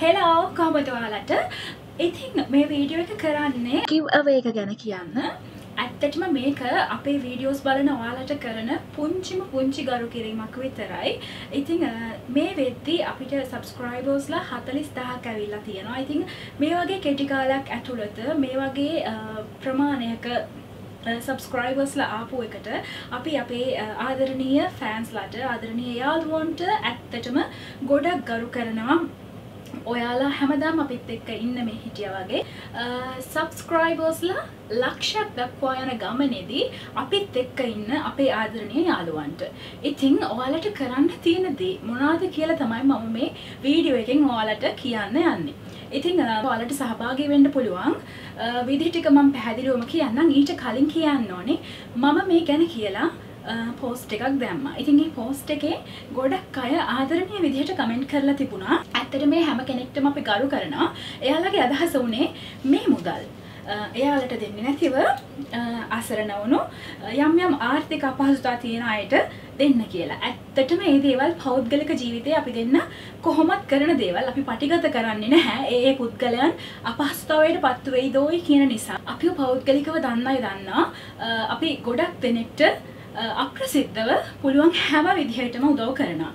Hello කොහොමද ඔයාලට? ඉතින් මේ වීඩියෝ එක කරන්නේ කිව් අවය එක ගැන කියන්න. ඇත්තටම මේක අපේ වීඩියෝස් බලන ඔයාලට කරන පුංචිම පුංචි ගරු කිරීමක් විතරයි. ඉතිං මේ වෙද්දි අපිට හතලිස් දහක් ඇවිල්ලා තියෙනවා. ඉතිං මේ වගේ කෙටිකාලක් ඇතුළත මේ වගේ ප්‍රමාණයක සබස්ක්‍රයිබර්ස්ලා ආපු එකට අපි අපේ ආදරණීය ෆෑන්ස්ලට ආදරණීය යාළුවන්ට ඇත්තටම ගොඩක් ගරු කරනවා ඔයාලා හැමදාම් අපිත් එක්ක ඉන්න මේ හිටිය වගේ. සබස්ක්‍රයිබර්ස්ලා ලක්ෂයක් දක්වා යන ගමනේදී අපිත් එක්ක ඉන්න අපේ ආදරණය යාළුවන්ට. ඉතිං ඔයාලට කරන්න තියෙනදී මොනාද කියලා තමයි මම මේ වීඩියෝ එකෙන් ඔයාලට කියන්න යන්නේ. ඉතිං ඔයාලට සහභාගී වෙන්න පුළුවන්. විදිටික මම පැහැදිලිවම කියන්නම්. ඊට කලින් කියන්න ඕනේ මම මේ ගැන කියලා පෝස්ට් එකක් දැම්ම. ඉතින්ගේ පෝස්ට් එකේ ගොඩක් අය ආදරණය විදිහට කමෙන්ට් කරලා තිබුණා. ඇත්තට මේ හැම කෙනෙක්ටම අපි ගරු කරනවා. එයාලගේ අදහස වුණේ මේ මුදල්. එයාලට දෙන්නේ නැතිව අසරණවුණු යම් යම් ආර්ථික අපහසුතා තියෙන අයට දෙන්න කියලා. ඇත්තටම ඒ දේවල් පෞද්ගලික ජීවිතය අපි දෙන්න කොහොමත් කරන දේවල් අපි පටිගත කරන්නේ නැහැ. ඒ පුද්ගලයන් අපහස්තාවයට පත්තු වෙයි දෝයි කියන නිසා. අපි පෞද්ගලිකව දන්නයි දන්නා අපි ගොඩක් දෙනෙක්ට අප්‍රසිද්ධව පුළුවන් හැම විදිහටම උදව් කරනවා.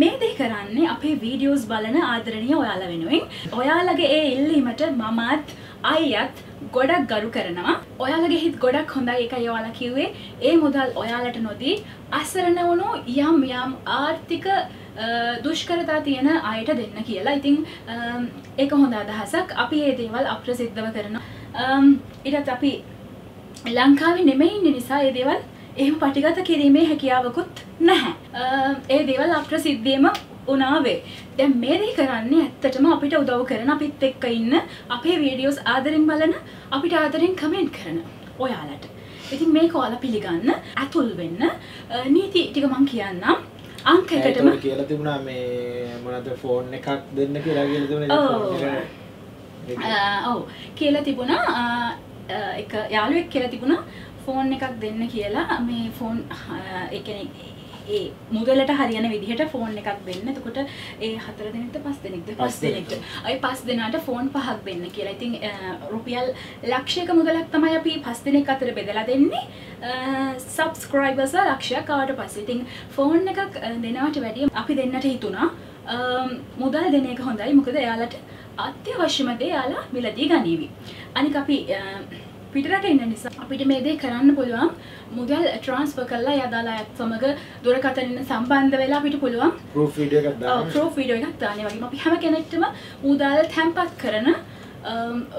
මේ දේ කරන්නේ අපේ වීඩියෝස් බලන ආදරණීය ඔයාලා වෙනුවෙන්. ඔයාලගේ ඒ ඉල්ලීමට මමත් අයියත් ගොඩක් ගරු කරනවා. ඔයාලගේ හිත් ගොඩක් හොඳයි එකයි ඔයාලා කිව්වේ. ඒ මුදල් ඔයාලට නොදී අසරණ වුණු යම් යම් ආර්ථික දුෂ්කරතා තියෙන අයට දෙන්න කියලා. ඉතින් ඒක හොඳ අදහසක්. අපි ඒ දේවල් අප්‍රසිද්ධව කරනවා. ඊටත් අපි ලංකාවේ නෙමෙයි ඉන්න නිසා ඒ දේවල් එහෙම පටිගත කිරීමේ හැකියාවකුත් නැහැ. ඒ දේවල් අප්‍රසිද්ධියම උනාවේ. දැන් මේ දේ කරන්නේ ඇත්තටම අපිට උදව් කරන අපිත් එක්ක ඉන්න අපේ වීඩියෝස් ආදරෙන් බලන අපිට ආදරෙන් කමෙන්ට් කරන ඔයාලට. ඉතින් මේක ඔයාලා පිළිගන්න ඇතුල් වෙන්න නීති ටික මං කියන්නම්. අංකයකටම කියලා තිබුණා මේ මොනවද ෆෝන් එකක් දෙන්න කියලා කියලා තිබුණා. ඔව් කියලා තිබුණා එක යාළුවෙක් කියලා තිබුණා ෆෝන් එකක් දෙන්න කියලා මේ ෆෝන් ඒ මුදලට හරියන විදිහට ෆෝන් එකක් දෙන්න. එතකොට ඒ හතර දෙනෙක්ට පස් දෙනෙක්ද? පස් දෙනෙක්ට අයි පස් දෙනාට ෆෝන් පහක් දෙන්න කියලා. ඉතින් රුපියල් ලක්ෂයක මුදලක් තමයි අපි පස් දෙනෙක් අතර බෙදලා දෙන්නේ. සබස්ක්‍රයිබර්ස්ලා ලක්ෂයක් ආවට පස්සේ. ඉතින් ෆෝන් එකක් දෙනවට වැඩිය අපි දෙන්නට හිතුණා. මුදල් දෙන එක හොඳයි. මොකද එයාලට අත්‍යවශ්‍යම දේ යාලා මිලදී ගනීවි. අනික අපි පිටරට ඉන්න නිසා. අපිට මේ දේ කරන්න පුළුවන්. මුදල් ට්‍රන්ස්ෆර් කරලා යදාලා ඇත් සමග දුරකථන සම්බන්ධ වෙලා අපිට පුළුවන්. ප්‍රූෆ් වීඩියෝ එකක් දාන්න. ප්‍රූෆ් වීඩියෝ එකක් දාන්න. වගේ අපි හැම කෙනෙක්ටම මුදල් තැන්පත් කරන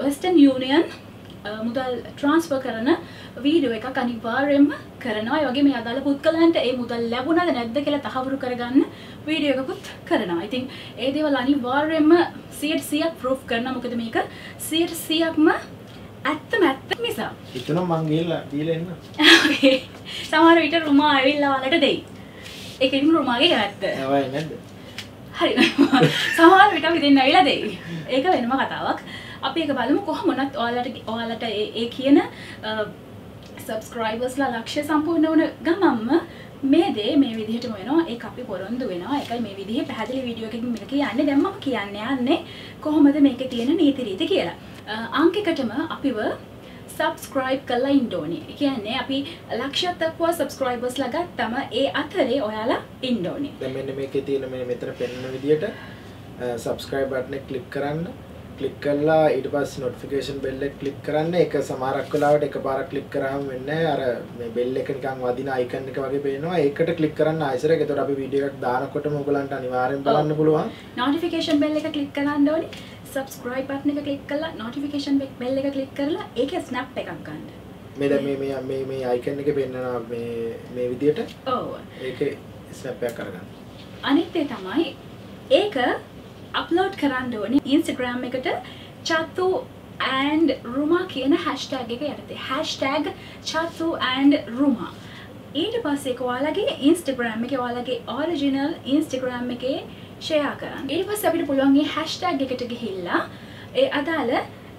වෙස්ටර්න් යූනියන් මුදල් ට්‍රන්ස්ෆර් කරන වීඩියෝ එකක් අනිවාර්යෙන්ම කරනවා. ඒ වගේ මේ අදාළ පුද්ගලයන්ට ඒ මුදල් ලැබුණාද නැද්ද කියලා තහවුරු කරගන්න වීඩියෝ එකකුත් කරනවා. ඉතින් ඒ දේවල් අනිවාර්යෙන්ම 100% ප්‍රූෆ් කරනවා. මොකද මේක 100%ක්ම ඇත්තම ඇත්ත නිසා. හිතන මං ගිහිල්ලා දීලා එන්න. සමහර විට රුමා ඇවිල්ලා වලට දෙයි. ඒක ඉතින් රුමාගේ ඇත්ත නවයි නැද්ද හරි. සමහර විට අපි දෙන්න ඇවිල්ලා දෙයි. ඒක වෙනම කතාවක්. අපි ඒක බලමු කොහොමනත් ඔයාලට ඔයාලට ඒ කියන සබස්ක්‍රයිබර්ස්ලා ලක්ෂ්‍ය සම්පූර්ණ වන ගමම්ම මේ දේ මේ විදිහටම වෙනවා. ඒක අපි පොරොන්දු වෙනවා. එකයි මේ විදිහේ පැහැදිලි වීඩියෝ එකකින් මේක කියන්නේ. දැන් මම කියන්න යන්නේ කොහොමද මේකේ තියෙන නීති රීති කියලා අංකයකටම අපිව සබස්ක්‍රයිබ් කරලා ඉන්න ඕනේ. කියන්නේ අපි ලක්ෂයක් දක්වා සබස්ක්‍රයිබර්ස් ලා ගත්තම ඒ අතරේ ඔයාලා ඉන්න ඕනේ. දැන් මෙන්න මේකේ තියෙන මේ මෙතන පෙන්වන විදියට සබස්ක්‍රයිබ් බටන් එක ක්ලික් කරන්න. ක්ලික් කරලා ඊට පස්සේ නොටිෆිකේෂන් බෙල් එක ක්ලික් කරන්න. ඒක සමහරක් වෙලාවට එකපාරක් ක්ලික් කරාම වෙන්නේ අර මේ බෙල් එක නිකන් වදින අයිකන් එක වගේ පේනවා. ඒකට ක්ලික් කරන්න ආයෙසර. ඒකට අපි වීඩියෝ එකක් දානකොටම ඔයගලන්ට අනිවාර්යෙන් බලන්න පුළුවන්. නොටිෆිකේෂන් බෙල් එක ක්ලික් කරන්න ඕනේ සබස්ක්‍රයිබ් බටන් එක ක්ලික් කරලා නොටිෆිකේෂන් බෙල් එක ක්ලික් කරලා ඒකේ ස්නැප් එකක් ගන්න. මේ මේ අයිකන් එකේ පෙන්නනවා මේ විදියට? ඔව්. ඒකේ ස්නැප් එකක් කරගන්න අනිත් ඒ තමයි ඒක අප්ලෝඩ් කරන්න ඕනේ ඉන්ස්ටග්‍රම් එකට චත්තු ඇන්ඩ් රුමා කියන හැෂ්ටෑග් එක යටතේ. Hashtag Chathu and Ruma. ඊට පස්සේ ඔයාලගේ ඉන්ස්ටග්‍රම් එක ඔයාලගේ ඔරිජිනල් ඉන්ස්ටග්‍රම් එකේ ෂෙයා කරන්න. ඊට පස්සේ අපිට පුළුවන් මේ හැෂ්ටෑග් එකට ගිහිල්ලා ඒ අදාළ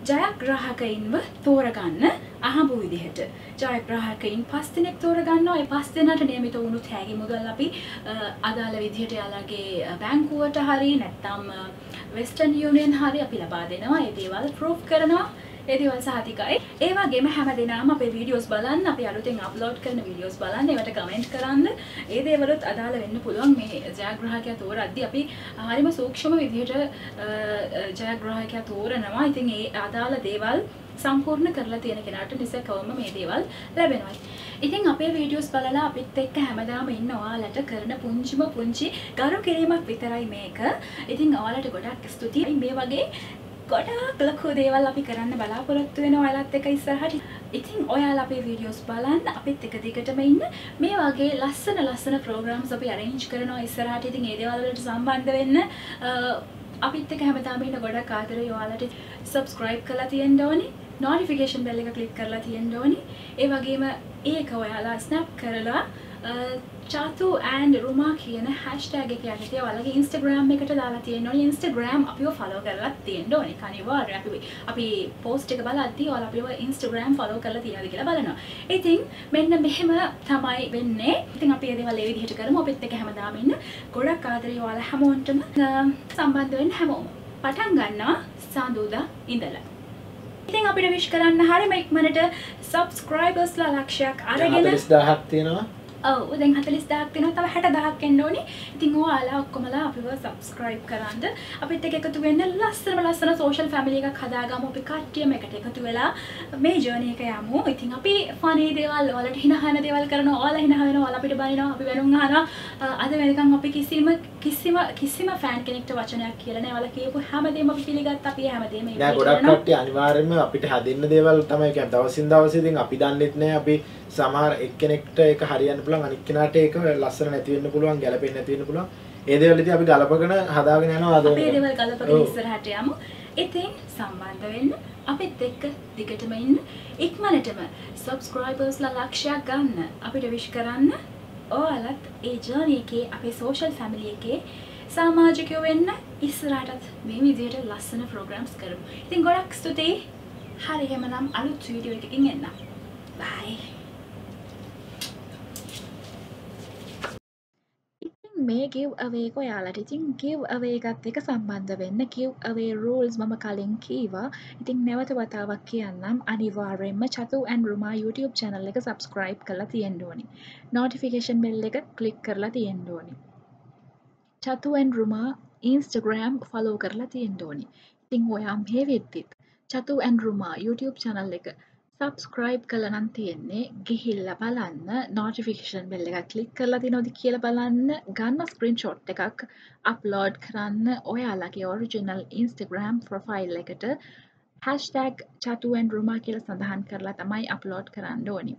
ජයග්‍රාහකයින්ව තෝරගන්න අහඹු විදිහට. ජයග්‍රාහකයින් පස් දෙනෙක් තෝරගන්න ඔය පස් දෙනට නියමිත වුණු හැකි මුදල් අපි අදාළ විදිහට යාලගේ බැංකුවට හරි නැත්තම් වෙස්ටන් යුනියන් හරි අපි ලබා දෙනවා. ඒ දේවල් ප්‍රෝෆ් කරනවා. ඒදවල් සහතිකයි. ඒවාගේම හැම දෙනාම අපේ වීඩියෝස් බලන්න අපි අලුතෙන් අප්ලෝඩ් කරන වීඩියෝස් බලන්න ඒවට කමෙන්ට් කරන්න. ඒ දේවලුත් අදාළ වෙන්න පුළුවන්. මේ ජයග්‍රහකයා තෝරද්දි අපි හරිම සූක්ෂම විදිහට ජයග්‍රහකයා තෝරනවා. ඉතින් ඒ අදාළ දේවල් සම්පූර්ණ කරලා තියෙන කෙනාට නිසකවම මේ දේවල් ලැබෙනවා. ඉතින් අපේ වීඩියෝස් බලලා අපිත් එක්ක හැමදාම ඉන්න ඔයාලට කරන පුංචිම පුංචි ගරු කිරීමක් විතරයි මේක. ඉතින් ඔයාලට ගොඩක් ස්තුතියි. මේ වගේ ගොඩාක් ලොකු දේවල් අපි කරන්න බලාපොරොත්තු වෙන ඔයාලත් එක ඉස්සරහට. ඉතින් ඔයාලා අපේ වීඩියෝස් බලන්න අපිත් එක දිගටම ඉන්න. මේ වගේ ලස්සන ලස්සන ප්‍රෝග්‍රම්ස් අපි අරේන්ජ් කරනවා ඉස්සරහට. ඉතින් ඒ දේවල් වලට සම්බන්ධ වෙන්න අපිත් එක හැමදාම ඉන්න ගොඩක් ආදරේ ඔයාලට සබස්ක්‍රයිබ් කරලා තියෙන්න ඕනේ. නොටිෆිකේෂන් බෙල් එක ක්ලික් කරලා තියෙන්න ඕනේ. ඒ වගේම ඒක ඔයාලා ස්නැප් කරලා චාතු ඇන්ඩ රුමා කියන හැස්ටෑග එක යටතේ ඔයාලගේ ඉන්ස්ටග්‍රෑම් එකට දාලා තියෙනවා ඉන්ස්ටග්‍රෑම් අපිව ෆලෝ කරලා තියෙන්න ඕනේ කනිවාර්ය අපි අපි පෝස්ට් එක බලද්දී ඔයාලා අපිව ඉන්ස්ටග්‍රෑම් ෆලෝ කරලා තියෙනවද කියලා බලනවා. ඉතින් මෙන්න මෙහෙම තමයි වෙන්නේ. ඉතින් අපි ඒ දේවල් ඒ විදිහට කරමු. අපිත් එක්ක හැමදාම ඉන්න ගොඩක් ආදරේ ඔයාලා හැමෝටම සම්බන්ධ වෙන්න හැමෝම. පටන් ගන්නවා සාඳුදා ඉඳලා. ඉතින් අපිට විශ් කරන්න හරිම ඉක්මනට සබස්ක්‍රයිබර්ස්ලා ලක්ෂයක් අරගෙන 40000ක් තියෙනවා ඔව. දැන් හතලිස් දහක් වෙන තව හැට දහක් එන්න ඕනි. ඉතින් ඔයාලා ඔක්කොමලා අපිව සබස්ක්‍රයිබ් කරන්න අපිත් එක එකතු වෙන්න ලස්සනම ලස්සන සෝෂල් ෆැමිලි එකක් හදාගමු. අපි කට්ටියම එකට එකතු වෙලා මේ ජර්නි එක යමු. ඉතින් අපි ෆනී දේවල් ඔයාලට හිනහන දේවල් කරනවා. ඔයාලා හින වෙනවා. ඔයාලා අපිට බනිනවා. අපි වෙනුම් අහනවා. අද වෙනකන් අපි කිසිම කිසිම කිසිම ෆෑන් කෙනෙක්ට වචනයක් කියලා නෑ. ඔයාලා කියපු හැමදේම අපි පිළිගත්ත අපි හැමදේම නෑ ගොඩක් කට්ටිය අනිවාර්යයෙන්ම අපිට හැදෙන්න දේවල් තමයි කියන්නේ. දවසින් දවස ඉතින් අපි දන්නෙත් නෑ අපි සමහර එක්කෙනෙක්ට ඒක හරියන්න පුළුවන් අනිත් කෙනාට ඒක ලස්සන නැති වෙන්න පුළුවන් ගැලපෙන්නේ නැති වෙන්න පුළුවන් ඒ දේවල් ඉතින් අපි ගලපගෙන හදාගෙන යනවා අද අපේ දේවල් ගලපගෙන ඉස්සරහට යමු ඉතින් සම්බන්ධ වෙන්න අපිත් එක්ක දිගටම ඉන්න ඉක්මනටම සබස්ක්‍රයිබර්ස්ලා ලක්ෂයක් ගන්න අපිට විශ් කරන්න ඔයාලත් ඒ ජර්නි එකේ අපේ සෝෂල් ෆැමිලි එකේ සාමාජිකයෝ වෙන්න ඉස්සරහටත් මේ විදිහට ලස්සන ප්‍රෝග්‍රම්ස් කරමු. ඉතින් ගොඩක් ස්තුතියි. හරි එහෙමනම් අලුත් වීඩියෝ එකකින් එන්න. බයි. මේ ගව් අවේක ඔයාලට. ඉතින් ගව් අවේගත් එක සම්බන්ධ වෙන්න කිව් අවේ රෝල්ස් මම කලින් කීවා. ඉතින් නැවත වතාවක් කියන්නම්. අනිවාර්යෙන්ම Chathu and Ruma YouTube channel එක සබස්ක්‍රයිබ් කරලා තියෙන්ඩෝනි නෝටිෆිකේෂන් බෙල් එක කලික් කරලා තියෙන්ඩෝනි Chathu and Ruma Instagram follow කරලා තියෙන්ඩෝනි ඉතිං ඔයා මේ වෙද්දිත් Chathu and Ruma YouTube channel එක සබස්ක්‍රයිබ් කලනම් තියෙන්නේ ගිහිල්ල බලන්න. නෝටිෆිකේෂන් බෙල්ල එක කලික් කරලා තිනොද කියල බලන්න. ගන්න ස්ක්‍රීන් ෂොට් එකක් අප්ලෝඩ් කරන්න. ඔයාලගේ ඔරිජිනල් ඉන්ස්ටග්‍රම් ප්‍රොෆයිල් එකට හැස්ටැග් චතුවෙන් රුමා කියල සඳහන් කරලා තමයි අප්ලෝඩ් කරන්න ඕනි.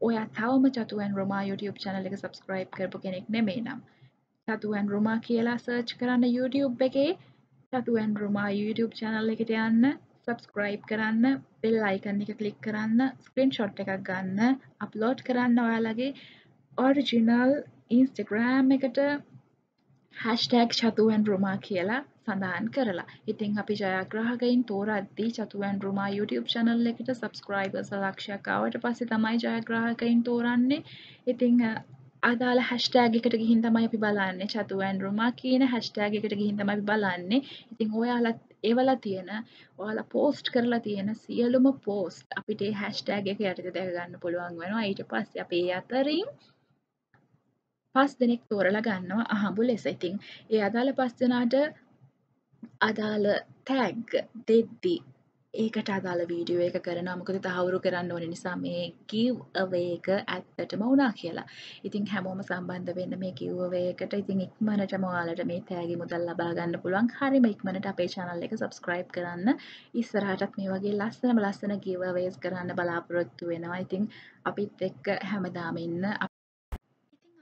ඔයා තවම චතුවෙන් රුමා YouTube චැනල එක සබස්ක්‍රයිබ් කරපු කෙනෙක් නෙමේ නම් චතුවෙන් රුමා කියලා සර්ච් කරන්න YouTube එකේ චතුවෙන් රුමා YouTube චැනල් එකට යන්න. සබස්ක්‍රයිබ් කරන්න බෙල් අයිකන් එක කලික් කරන්න ස්ක්‍රීන් ෂොට් එකක් ගන්න අප්ලෝඩ් කරන්න ඔයාලගේ ඔරිජිනල් ඉන්ස්ටග්‍රෑම් එකට හැස්ටැක් චතුවන් රුමා කියලා සඳහන් කරලා. ඉතින් අපි ජයග්‍රහකයින් තෝරද්දී චතුවන් රුමා YouTube චැනල් එකට සබස්ක්‍රයිබර්ස් ලක්ෂයකාවට පස්සේ තමයි ජයග්‍රහකයින් තෝරන්නේ. ඉතිං අදාළ හැස්ටෑග එකට ගිහින් තමයි අපි බලන්නේ. චතුවන් රුමා කියන හැස්ටෑග එකට ගිහින් තමයි බලන්නේ. ඉතින් ඔයාලත් ඒවලා තියෙන ඔයාලා පෝස්ට් කරලා තියෙන සියලුම පෝස්ට් අපිට හැස්ටෑග එක යටත දැකගන්න පුළුවන් වෙනවා. ඊට පස්සේ අපේ අතරින් පස් දෙනෙක් තෝරලා ගන්නවා අහඹු ලෙස. ඉතින් ඒ අදාළ පස් දෙනාට අදාළ තැග් දෙද්දි ඒකට අදාළ වීඩියෝ එක කරනවා. මොකද තහවුරු කරන්න ඕන නිසා මේ කිව් අවේක ඇත්තටම වුණා කියලා. ඉතින් හැමෝම සම්බන්ධ වෙන්න මේ කිව්වවේකට ඉතින් ඉක්මනටම ඔයාලට මේ තෑගි මුදල් ලබා ගන්න පුළුවන්. හරිම ඉක්මනට අපේ channel එක subscribe කරන්න. ඉස්සරහටත් මේ වගේ ලස්සනම ලස්සන giveaways කරන්න බලාපොරොත්තු වෙනවා. ඉතින් අපිත් එක්ක හැමදාම ඉන්න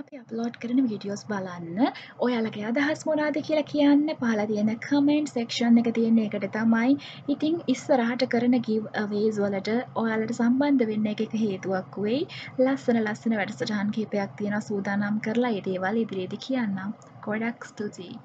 අපි අප්ලෝඩ් කරන වීඩියෝස් බලන්න. ඔයාලගේ අදහස් මොනාද කියලා කියන්න පහලා තියෙන කමෙන්ට් සෙක්ෂන් එක තියෙන එකට තමයි ඉතිං ඉස්සරහට කරන ගිව් අවේස් වලට ඔයාලට සම්බන්ධ වෙන්න එක හේතුවක් වෙයි. ලස්සන ලස්සන වැඩසටහන් කීපයක් තියෙන සූදානම් කරලා ඒ දේවල් ඉදිරියේදී කියන්නම්. ගොඩක් ස්තුතියි.